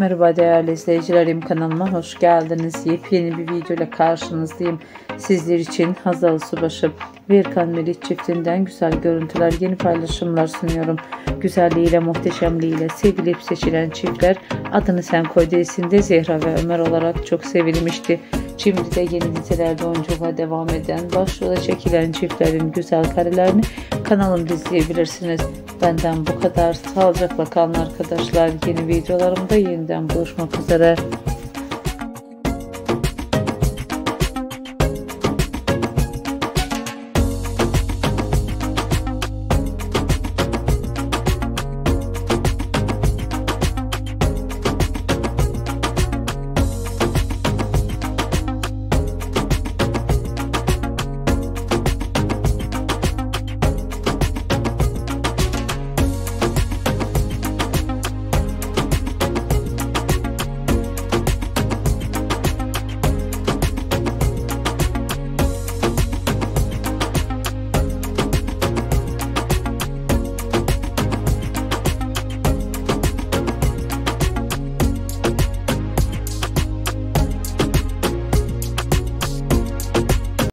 Merhaba değerli izleyicilerim kanalıma hoş geldiniz. Yepyeni bir video ile karşınızdayım. Sizler için Hazal Subaşı ve Erkan Melih çiftinden güzel görüntüler, yeni paylaşımlar sunuyorum. Güzelliğiyle, muhteşemliğiyle sevilip seçilen çiftler adını sen koy dizisinde Zehra ve Ömer olarak çok sevilmişti. Şimdi de yeni dizilerde oyunculuğa devam eden, başrola çekilen çiftlerin güzel karelerini kanalımda izleyebilirsiniz. Benden bu kadar. Sağlıcakla kalın arkadaşlar. Yeni videolarımda yeniden buluşmak üzere.